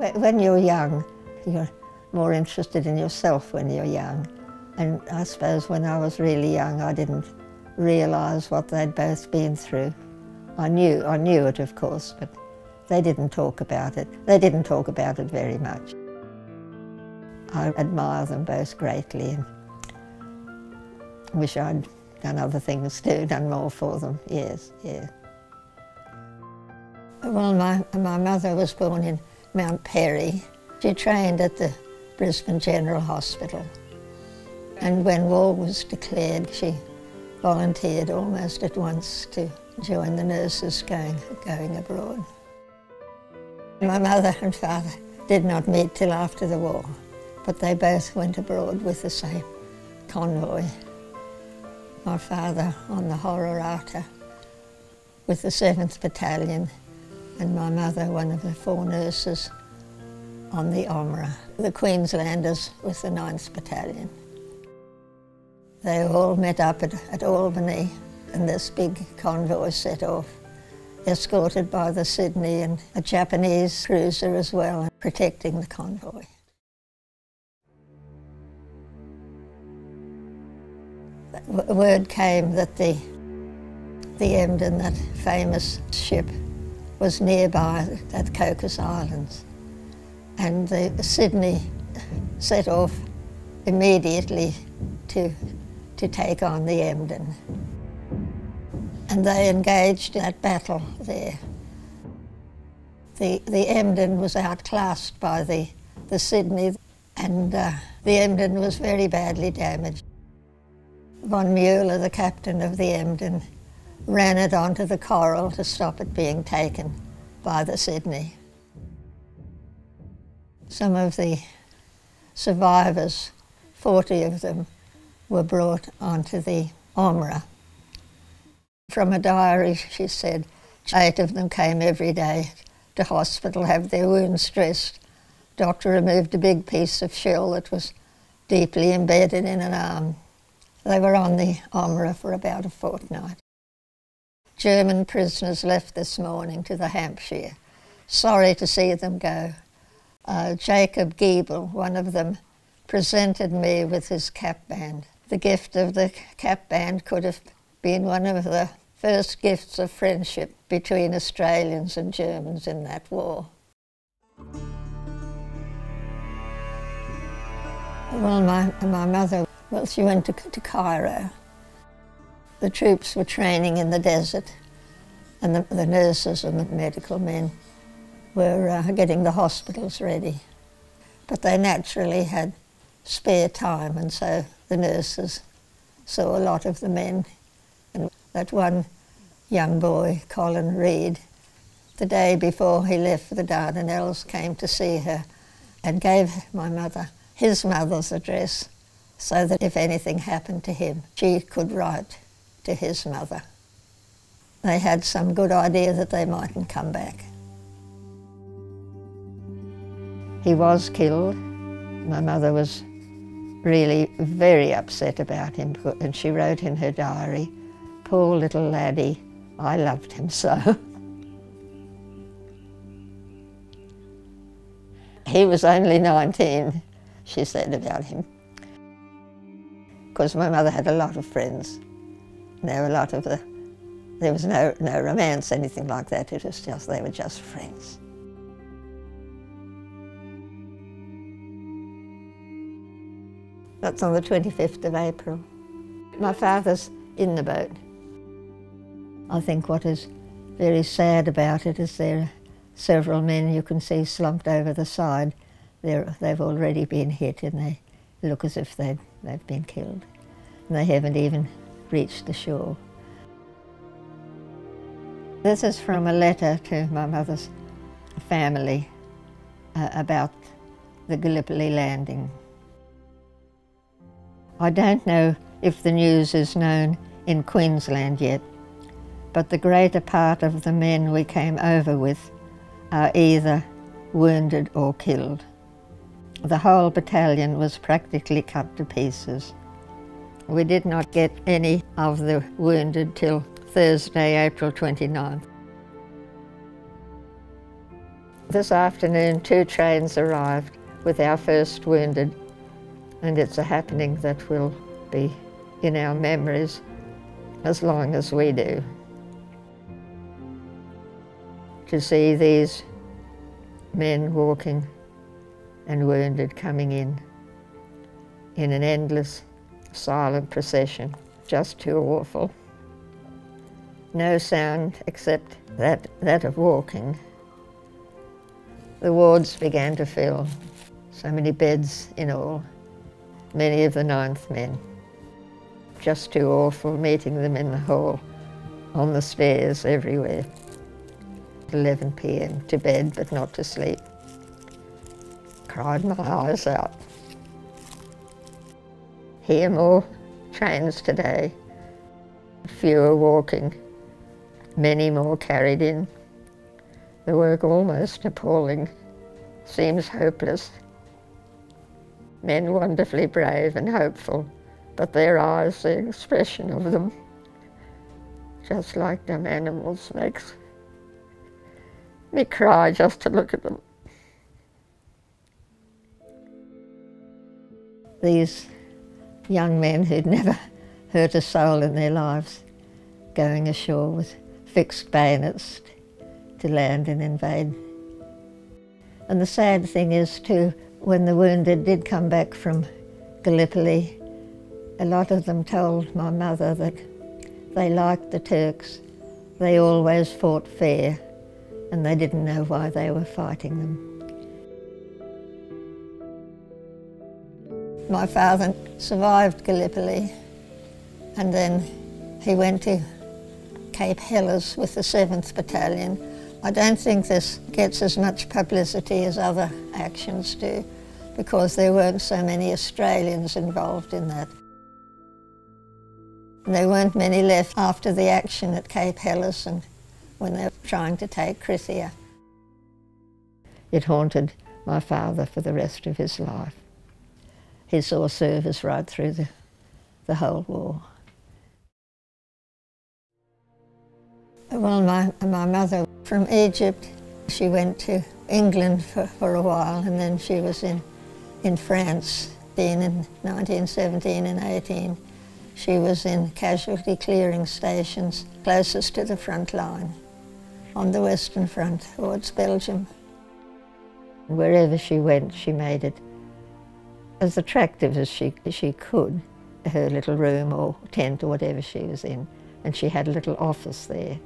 When you're young, you're more interested in yourself when you're young. And I suppose when I was really young, I didn't realise what they'd both been through. I knew, I knew it, of course, but they didn't talk about it. They didn't talk about it very much. I admire them both greatly and wish I'd done other things too, done more for them, yes, yes. Well, my, my mother was born in Mount Perry. She trained at the Brisbane General Hospital. And when war was declared, she volunteered almost at once to join the nurses going, going abroad. My mother and father did not meet till after the war, but they both went abroad with the same convoy. My father on the Hororata with the 7th Battalion and my mother, one of the four nurses, on the Omrah, the Queenslanders with the 9th Battalion. They all met up at, at Albany and this big convoy set off, escorted by the Sydney and a Japanese cruiser as well, protecting the convoy. Word came that the, the Emden, that famous ship, was nearby at Cocos Islands. And the Sydney set off immediately to, to take on the Emden. And they engaged that battle there. The, the Emden was outclassed by the, the Sydney and uh, the Emden was very badly damaged. Von Mueller, the captain of the Emden, ran it onto the coral to stop it being taken by the Sydney. Some of the survivors, 40 of them, were brought onto the Omrah. From a diary, she said, eight of them came every day to hospital, have their wounds dressed. Doctor removed a big piece of shell that was deeply embedded in an arm. They were on the Omrah for about a fortnight. German prisoners left this morning to the Hampshire. Sorry to see them go. Uh, Jacob Giebel, one of them, presented me with his cap band. The gift of the cap band could have been one of the first gifts of friendship between Australians and Germans in that war. Well, my, my mother, well, she went to, to Cairo the troops were training in the desert, and the, the nurses and the medical men were uh, getting the hospitals ready. But they naturally had spare time, and so the nurses saw a lot of the men. And that one young boy, Colin Reed, the day before he left for the Dardanelles, came to see her and gave my mother his mother's address so that if anything happened to him, she could write to his mother. They had some good idea that they mightn't come back. He was killed. My mother was really very upset about him and she wrote in her diary, poor little laddie, I loved him so. he was only 19, she said about him. Because my mother had a lot of friends. There were a lot of the, there was no, no romance, anything like that. It was just, they were just friends. That's on the 25th of April. My father's in the boat. I think what is very sad about it is there are several men you can see slumped over the side. They're, they've already been hit and they look as if they'd, they've been killed. And they haven't even reached the shore. This is from a letter to my mother's family uh, about the Gallipoli landing. I don't know if the news is known in Queensland yet, but the greater part of the men we came over with are either wounded or killed. The whole battalion was practically cut to pieces. We did not get any of the wounded till Thursday, April 29th. This afternoon, two trains arrived with our first wounded, and it's a happening that will be in our memories as long as we do. To see these men walking and wounded coming in in an endless silent procession, just too awful. No sound except that, that of walking. The wards began to fill, so many beds in all, many of the ninth men. Just too awful meeting them in the hall, on the stairs, everywhere. 11 p.m. to bed, but not to sleep. Cried my eyes out. Here more trains today, fewer walking, many more carried in. The work almost appalling, seems hopeless. Men wonderfully brave and hopeful, but their eyes, the expression of them, just like dumb animals, makes me cry just to look at them. These young men who'd never hurt a soul in their lives going ashore with fixed bayonets to land and invade. And the sad thing is too, when the wounded did come back from Gallipoli, a lot of them told my mother that they liked the Turks. They always fought fair and they didn't know why they were fighting them. My father survived Gallipoli and then he went to Cape Helles with the 7th Battalion I don't think this gets as much publicity as other actions do because there weren't so many Australians involved in that. There weren't many left after the action at Cape Helles and when they were trying to take Krithia. It haunted my father for the rest of his life. He saw service right through the, the whole war. Well, my, my mother from Egypt, she went to England for, for a while and then she was in, in France, being in 1917 and 18. She was in casualty clearing stations closest to the front line, on the Western Front towards Belgium. Wherever she went, she made it as attractive as she, she could, her little room or tent or whatever she was in. And she had a little office there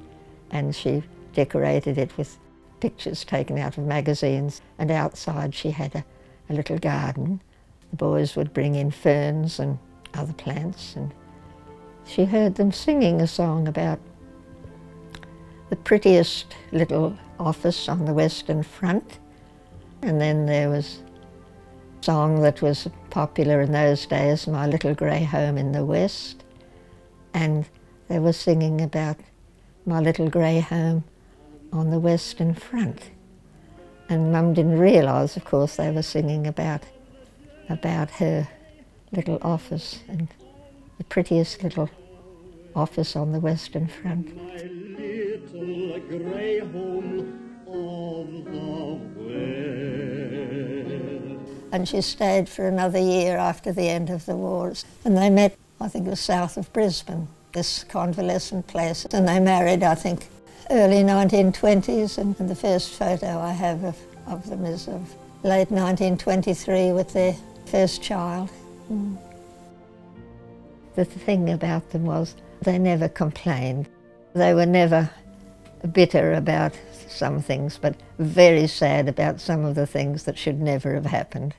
and she decorated it with pictures taken out of magazines. And outside she had a, a little garden. The boys would bring in ferns and other plants and she heard them singing a song about the prettiest little office on the Western Front. And then there was song that was popular in those days, My Little Grey Home in the West. And they were singing about my little grey home on the Western Front. And Mum didn't realise, of course, they were singing about, about her little office and the prettiest little office on the Western Front. And she stayed for another year after the end of the wars. And they met, I think it was south of Brisbane this convalescent place. And they married, I think, early 1920s, and the first photo I have of, of them is of late 1923 with their first child. Mm. The thing about them was they never complained. They were never bitter about some things, but very sad about some of the things that should never have happened.